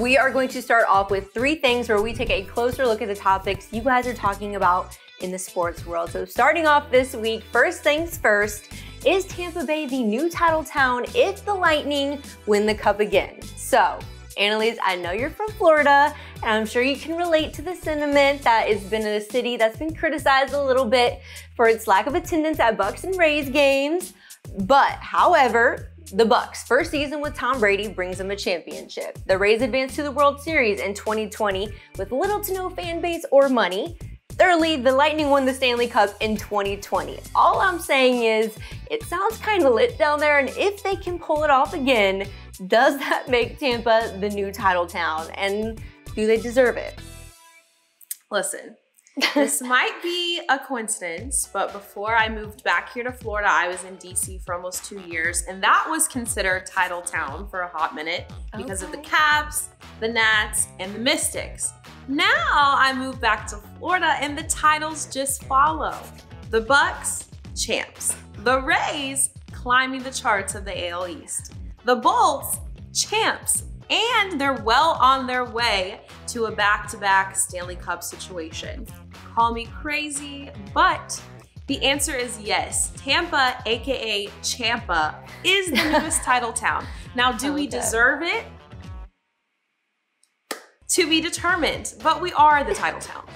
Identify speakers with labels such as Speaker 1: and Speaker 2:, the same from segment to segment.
Speaker 1: We are going to start off with three things where we take a closer look at the topics you guys are talking about in the sports world. So starting off this week, first things first, is Tampa Bay the new title town if the Lightning win the cup again? So, Analis, I know you're from Florida, and I'm sure you can relate to the sentiment that it's been a city that's been criticized a little bit for its lack of attendance at Bucs and Rays games. But, however, the Bucs' first season with Tom Brady brings them a championship. The Rays advanced to the World Series in 2020 with little to no fan base or money. Thirdly, the Lightning won the Stanley Cup in 2020. All I'm saying is, it sounds kind of lit down there, and if they can pull it off again, does that make Tampa the new title town? And do they deserve it?
Speaker 2: Listen, this might be a coincidence, but before I moved back here to Florida, I was in DC for almost two years, and that was considered title town for a hot minute because okay. of the Caps, the Nats, and the Mystics. Now I moved back to Florida, and the titles just follow. The Bucs, champs. The Rays, climbing the charts of the AL East. The Bolts, champs and they're well on their way to a back-to-back Stanley Cup situation. Call me crazy, but the answer is yes. Tampa, aka Champa, is the newest title town. Now, do we deserve it? To be determined, but we are the title town.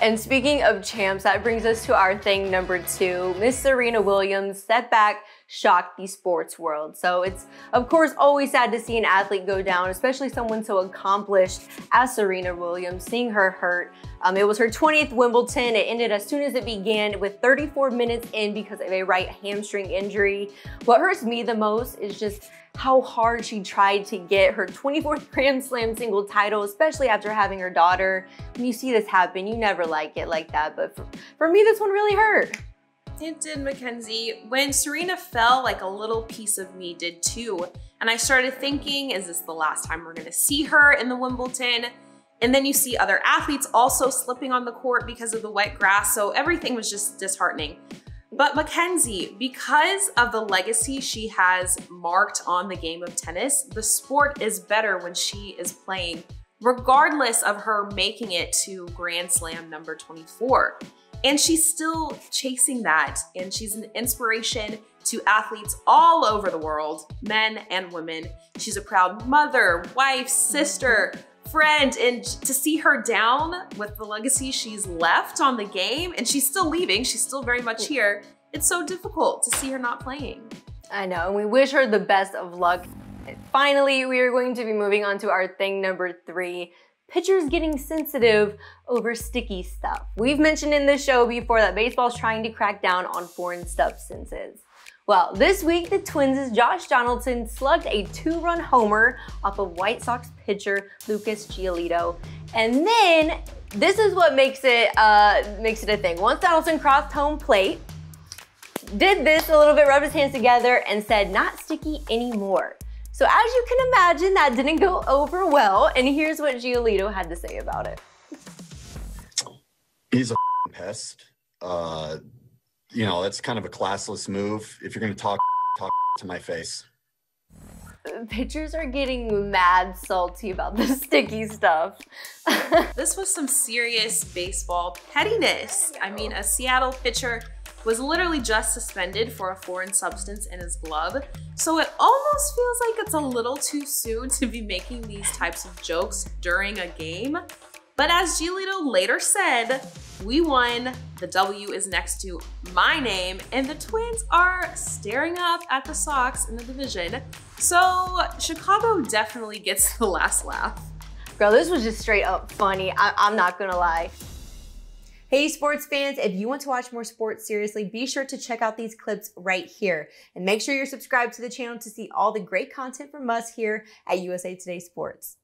Speaker 1: And speaking of champs, that brings us to our thing number two. Miss Serena Williams setback shocked the sports world. So it's of course always sad to see an athlete go down, especially someone so accomplished as Serena Williams, seeing her hurt. Um, it was her 20th Wimbledon. It ended as soon as it began with 34 minutes in because of a right hamstring injury. What hurts me the most is just how hard she tried to get her 24th Grand Slam single title, especially after having her daughter. When you see this happen, you never like it like that. But for, for me, this one really hurt.
Speaker 2: Did, Mackenzie. When Serena fell, like a little piece of me did too. And I started thinking, is this the last time we're gonna see her in the Wimbledon? And then you see other athletes also slipping on the court because of the wet grass. So everything was just disheartening. But Mackenzie, because of the legacy she has marked on the game of tennis, the sport is better when she is playing, regardless of her making it to Grand Slam number 24. And she's still chasing that. And she's an inspiration to athletes all over the world, men and women. She's a proud mother, wife, sister, friend and to see her down with the legacy she's left on the game and she's still leaving, she's still very much here. It's so difficult to see her not playing.
Speaker 1: I know, and we wish her the best of luck. Finally, we are going to be moving on to our thing number three, pitchers getting sensitive over sticky stuff. We've mentioned in this show before that baseball's trying to crack down on foreign substances. Well, this week the Twins' Josh Donaldson slugged a two-run homer off of White Sox pitcher Lucas Giolito. And then this is what makes it uh, makes it a thing. Once Donaldson crossed home plate, did this a little bit, rubbed his hands together, and said, not sticky anymore. So as you can imagine, that didn't go over well, and here's what Giolito had to say about it.
Speaker 3: He's a pest. Uh, you know, that's kind of a classless move. If you're going to talk, talk to my face.
Speaker 1: Pitchers are getting mad salty about the sticky stuff.
Speaker 2: this was some serious baseball pettiness. I mean, a Seattle pitcher was literally just suspended for a foreign substance in his glove. So it almost feels like it's a little too soon to be making these types of jokes during a game. But as Giolito later said, we won, the W is next to my name, and the Twins are staring up at the Sox in the division. So Chicago definitely gets the last laugh.
Speaker 1: Girl, this was just straight up funny. I I'm not gonna lie. Hey sports fans, if you want to watch more sports seriously, be sure to check out these clips right here. And make sure you're subscribed to the channel to see all the great content from us here at USA Today Sports.